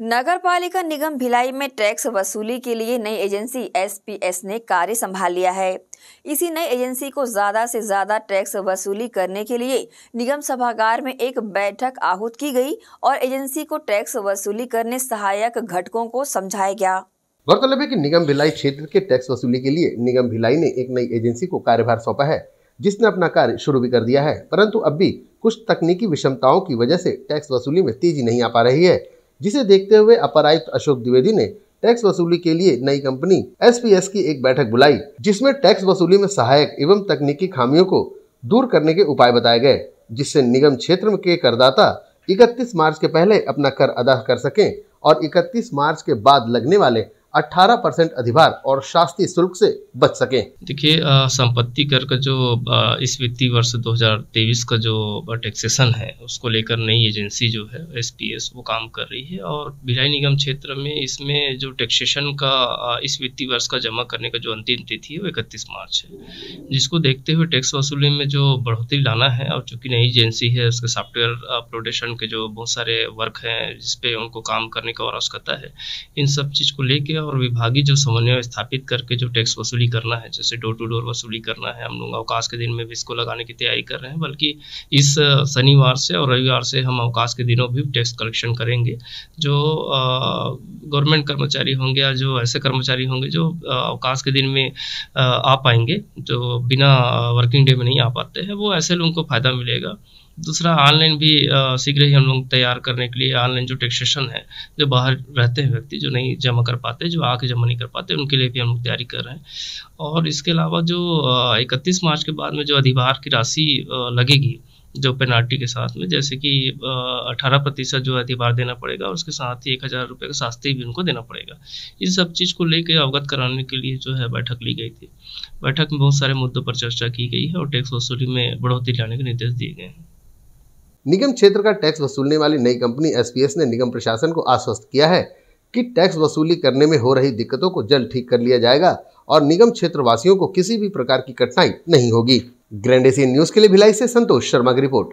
नगर पालिका निगम भिलाई में टैक्स वसूली के लिए नई एजेंसी एसपीएस ने कार्य संभाल लिया है। इसी नई एजेंसी को ज़्यादा से ज़्यादा टैक्स वसूली करने के लिए निगम सभागार में एक बैठक आहूत की गई और एजेंसी को टैक्स वसूली करने सहायक घटकों को समझाया गया। गौरतलब है कि निगम भिलाई क्षेत्र के टैक्स वसूली के लिए निगम भिलाई ने एक नई एजेंसी को कार्यभार सौंपा है, जिसने अपना कार्य शुरू भी कर दिया है, परंतु अब भी कुछ तकनीकी विषमताओं की वजह से टैक्स वसूली में तेज़ी नहीं आ पा रही है। जिसे देखते हुए अपर आयुक्त अशोक द्विवेदी ने टैक्स वसूली के लिए नई कंपनी एसपीएस की एक बैठक बुलाई, जिसमें टैक्स वसूली में सहायक एवं तकनीकी खामियों को दूर करने के उपाय बताए गए, जिससे निगम क्षेत्र के करदाता 31 मार्च के पहले अपना कर अदा कर सकें और 31 मार्च के बाद लगने वाले 18 परसेंट अधिभार और शास्त्रीय शुल्क से बच सके। देखिए संपत्ति कर का जो आ, इस वित्तीय वर्ष 2023 का जो टैक्सेशन है उसको लेकर नई एजेंसी जो है एसपीएस वो काम कर रही है और भिलाई निगम क्षेत्र में इसमें जो टैक्सेशन का इस वित्तीय वर्ष का जमा करने का जो अंतिम तिथि है वो इकतीस मार्च है। जिसको देखते हुए टैक्स वसूली में जो बढ़ोतरी लाना है और चूँकि नई एजेंसी है उसके सॉफ्टवेयर अपलोडेशन के जो बहुत सारे वर्क हैं जिसपे उनको काम करने का और आवश्यकता है इन सब चीज़ को लेकर और विभागीय जो समन्वय स्थापित करके जो टैक्स वसूली करना है, जैसे डोर टू डोर वसूली करना है, हम लोग अवकाश के दिन में भी इसको लगाने की तैयारी कर रहे हैं, बल्कि इस शनिवार से और रविवार से हम अवकाश के दिनों भी टैक्स कलेक्शन करेंगे, जो गवर्नमेंट कर्मचारी होंगे या जो ऐसे कर्मचारी होंगे जो अवकाश के दिन में आ पाएँगे, जो बिना वर्किंग डे में नहीं आ पाते हैं, वो ऐसे लोगों को फ़ायदा मिलेगा। दूसरा, ऑनलाइन भी शीघ्र ही हम लोग तैयार करने के लिए ऑनलाइन जो टैक्सेशन है, जो बाहर रहते हैं व्यक्ति, जो नहीं जमा कर पाते, जो आके जमा नहीं कर पाते, उनके लिए भी हम लोग तैयारी कर रहे हैं। और इसके अलावा जो इकतीस मार्च के बाद में जो अधिभार की राशि लगेगी, जो पेनाल्टी के साथ में, जैसे कि अठारह प्रतिशत जो अधिभार देना पड़ेगा, और उसके साथ ही एक हज़ार रुपये का शास्त्री भी उनको देना पड़ेगा। इस सब चीज़ को लेकर अवगत कराने के लिए जो है बैठक ली गई थी। बैठक में बहुत सारे मुद्दों पर चर्चा की गई है, और टैक्स वसूली में बढ़ोतरी लाने के निर्देश दिए गए हैं। निगम क्षेत्र का टैक्स वसूलने वाली नई कंपनी एसपीएस ने निगम प्रशासन को आश्वस्त किया है कि टैक्स वसूली करने में हो रही दिक्कतों को जल्द ठीक कर लिया जाएगा और निगम क्षेत्रवासियों को किसी भी प्रकार की कठिनाई नहीं होगी। ग्रैंड एशियन न्यूज़ के लिए भिलाई से संतोष शर्मा की रिपोर्ट।